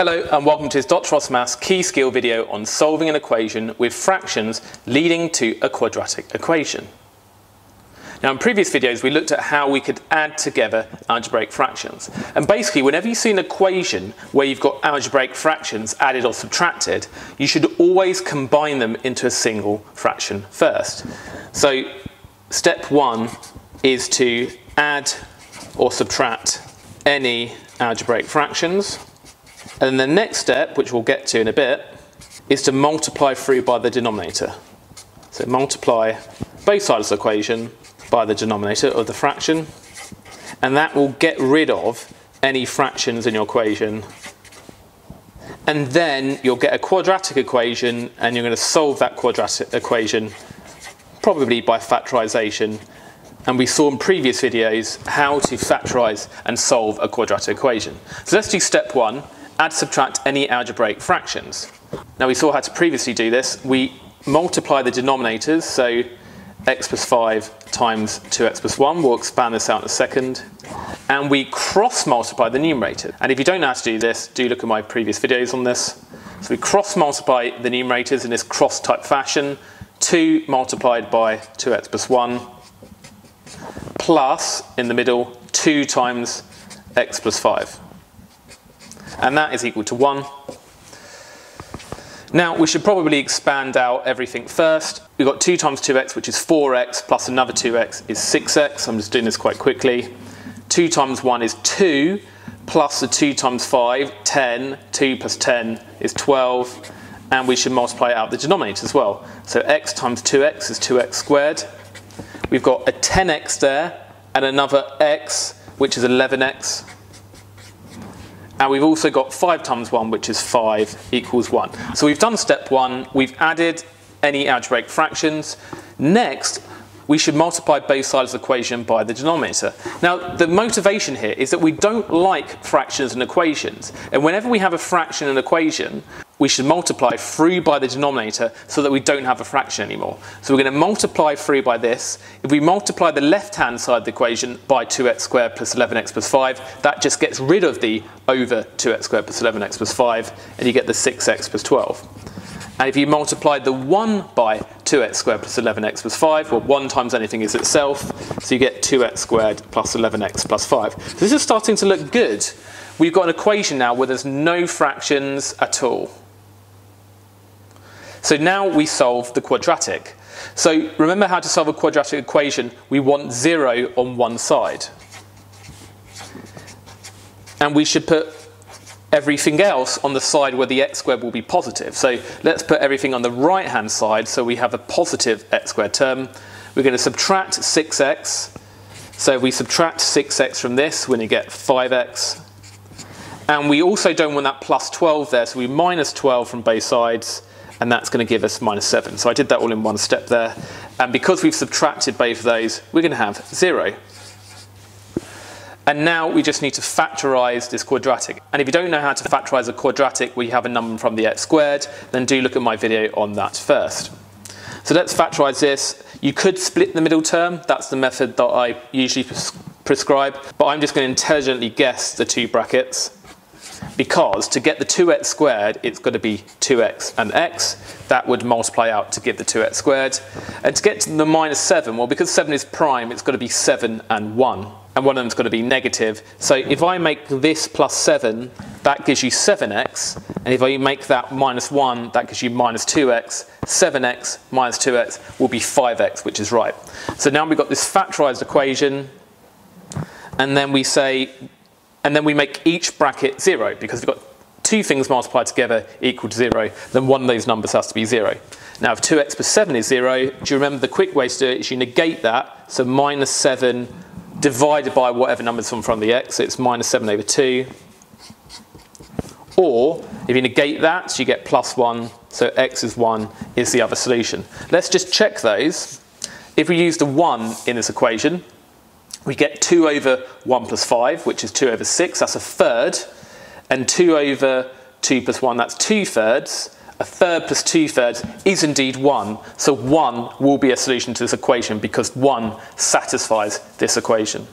Hello and welcome to this Dr. Frost Maths key skill video on solving an equation with fractions leading to a quadratic equation. Now in previous videos we looked at how we could add together algebraic fractions and basically whenever you see an equation where you've got algebraic fractions added or subtracted you should always combine them into a single fraction first. So step one is to add or subtract any algebraic fractions and then the next step, which we'll get to in a bit, is to multiply through by the denominator. So multiply both sides of the equation by the denominator of the fraction, and that will get rid of any fractions in your equation. And then you'll get a quadratic equation, and you're going to solve that quadratic equation probably by factorization. And we saw in previous videos how to factorize and solve a quadratic equation. So let's do step one add subtract any algebraic fractions. Now we saw how to previously do this. We multiply the denominators, so x plus 5 times 2x plus 1. We'll expand this out in a second. And we cross multiply the numerator. And if you don't know how to do this, do look at my previous videos on this. So we cross multiply the numerators in this cross type fashion. 2 multiplied by 2x plus 1 plus, in the middle, 2 times x plus 5 and that is equal to 1. Now we should probably expand out everything first. We've got 2 times 2x which is 4x plus another 2x is 6x. I'm just doing this quite quickly. 2 times 1 is 2 plus the 2 times 5, 10. 2 plus 10 is 12 and we should multiply out the denominator as well. So x times 2x is 2x squared. We've got a 10x there and another x which is 11x and we've also got 5 times 1, which is 5, equals 1. So we've done step 1. We've added any algebraic fractions. Next, we should multiply both sides of the equation by the denominator. Now, the motivation here is that we don't like fractions and equations. And whenever we have a fraction and equation, we should multiply through by the denominator so that we don't have a fraction anymore. So we're going to multiply through by this. If we multiply the left-hand side of the equation by 2x squared plus 11x plus 5, that just gets rid of the over 2x squared plus 11x plus 5, and you get the 6x plus 12. And if you multiply the 1 by 2x squared plus 11x plus 5, well, 1 times anything is itself, so you get 2x squared plus 11x plus 5. So this is starting to look good. We've got an equation now where there's no fractions at all. So now we solve the quadratic. So remember how to solve a quadratic equation. We want 0 on one side. And we should put everything else on the side where the x squared will be positive. So let's put everything on the right hand side so we have a positive x squared term. We're going to subtract 6x. So we subtract 6x from this, we're going to get 5x. And we also don't want that plus 12 there, so we minus 12 from both sides, and that's going to give us minus 7. So I did that all in one step there. And because we've subtracted both of those, we're going to have 0. And now we just need to factorize this quadratic. And if you don't know how to factorize a quadratic where you have a number from the x squared, then do look at my video on that first. So let's factorize this. You could split the middle term. That's the method that I usually prescribe. But I'm just going to intelligently guess the two brackets because to get the 2x squared, it's got to be 2x and x. That would multiply out to give the 2x squared. And to get to the minus 7, well, because 7 is prime, it's got to be 7 and 1 and one of them's got to be negative. So if I make this plus 7, that gives you 7x, and if I make that minus 1, that gives you minus 2x. 7x minus 2x will be 5x, which is right. So now we've got this factorized equation, and then we say, and then we make each bracket 0, because we've got two things multiplied together equal to 0, then one of those numbers has to be 0. Now if 2x plus 7 is 0, do you remember the quick way to do it is you negate that, so minus 7 divided by whatever number's from, from the x, so it's minus 7 over 2. Or, if you negate that, so you get plus 1, so x is 1 is the other solution. Let's just check those. If we use the 1 in this equation, we get 2 over 1 plus 5, which is 2 over 6, that's a third. And 2 over 2 plus 1, that's 2 thirds a third plus two thirds is indeed 1. So 1 will be a solution to this equation because 1 satisfies this equation.